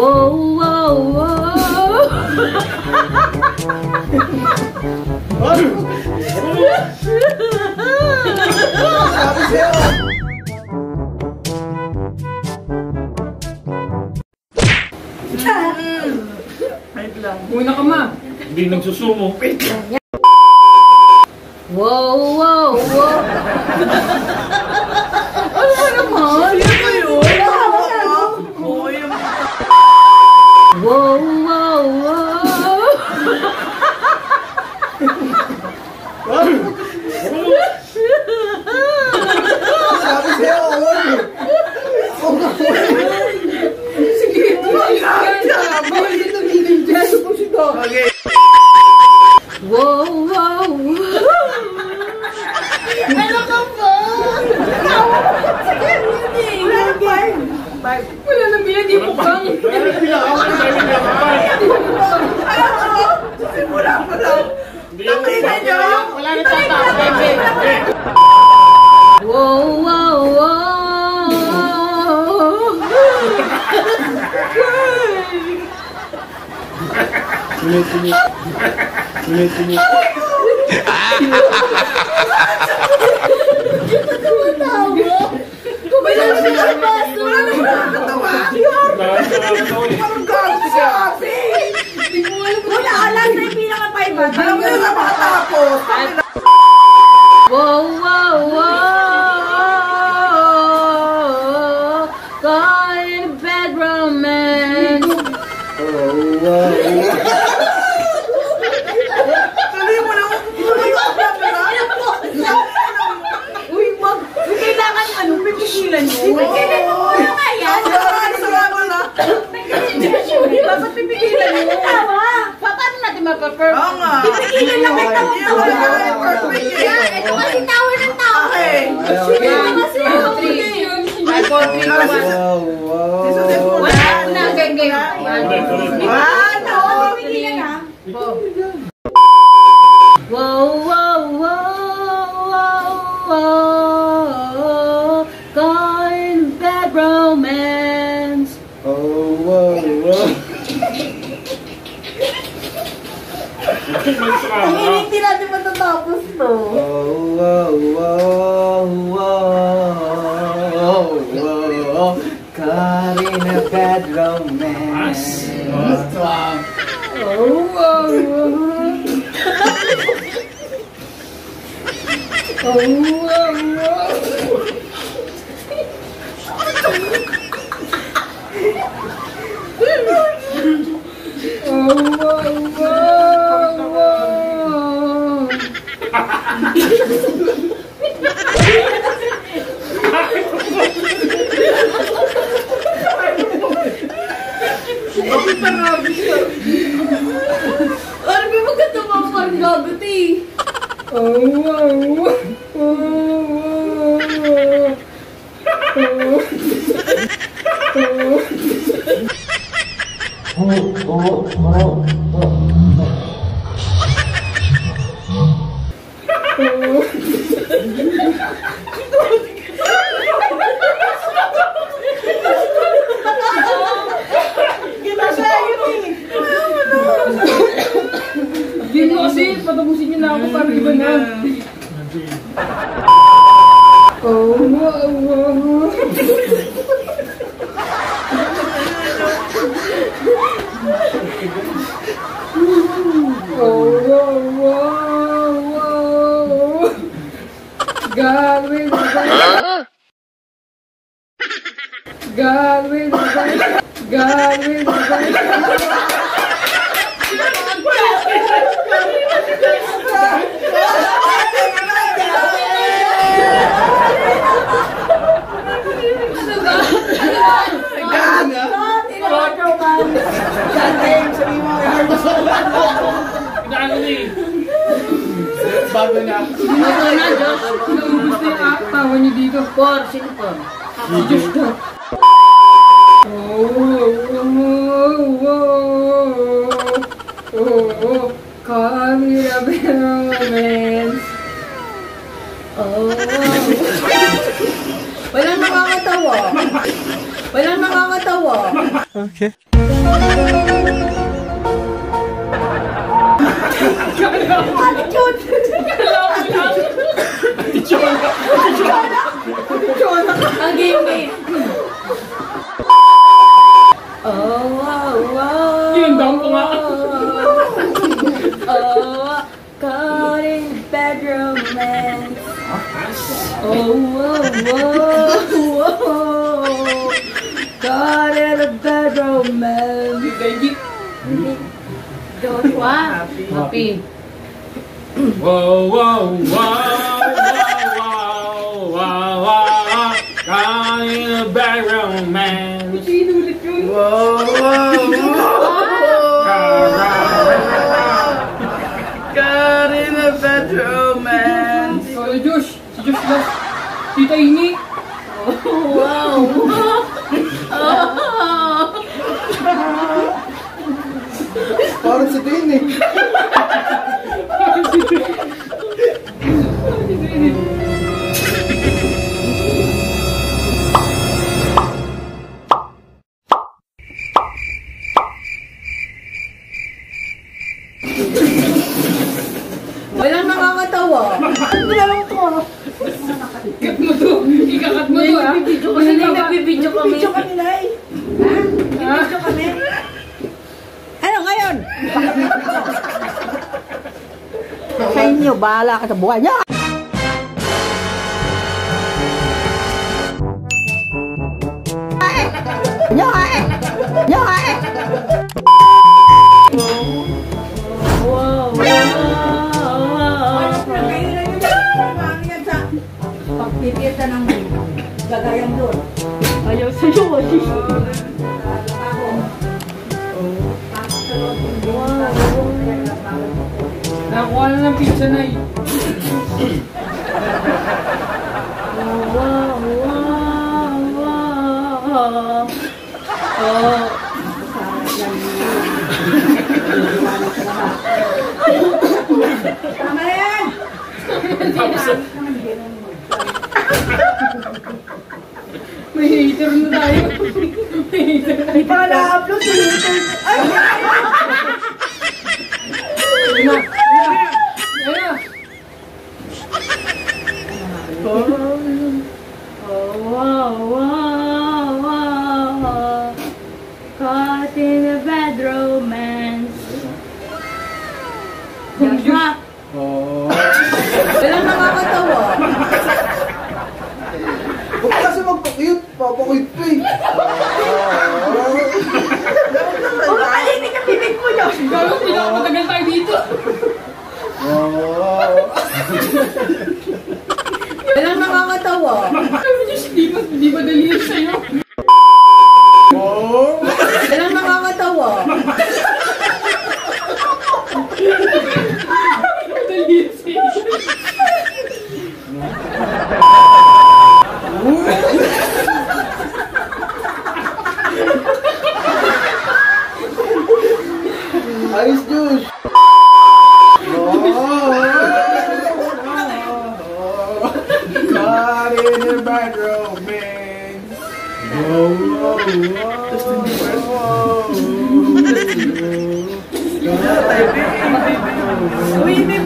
Whoa, whoa, whoa. Sabi sa'yo! Muna ka ma. Hindi nagsusumo. Whoa, whoa, whoa. Ano ba naman? Whoa, whoa, whoa. Sabi sa'yo! Whoa, whoa, whoa. Ano ka ba? Wala nang bilang, di po kang. Hindi yung Wala na tatawa. Whoa, whoa, whoa. Napakatapos! Whoa, whoa, whoa. Caught in a bad romance. Sabi mapaperm? Oo nga. Pipigilan lang kita. Perfect Yan, ito kasi tower ng tower. Okay. Ito kasi yung three. Five, four, three, two, one. Wala na, game, game. Hindi natin matatapos to. Caught in a bad romance. Oh, whoa, whoa. Oh, whoa, whoa. Oh, whoa, whoa. Ano ba maganda mga parang gagot eh? Oh, wow, wow. Oh, wow. Game mo kasi, patapusin niyo na ako para iba na. Oh, wow, wow. Oh, wow, wow, wow. Gawin ba? Gawin ba? Gawin ba? Inaano na eh. Bago na. Ano na, Josh? Gusto yung ah, tawa niyo dito. Por, sino por? Oh, Okay. Oh. Oh, in. Oh, whoa, whoa, whoa. Caught in a bedroom man. Joshua. Happy. Wow, wow, wow, wow, wow, wow. Got in a. Sinulit yun. Wow, wow, wow. Got in a bedroom, man. Oh, Josh. Si Josh. Tita Ini. Wow. Parang si eh. bahala ka sa buhay niya. Nakakuha na ng pizza na eh. Tama na yan! May hater na tayo. May hater na Di pa na-upload YouTube. Ay! Oye,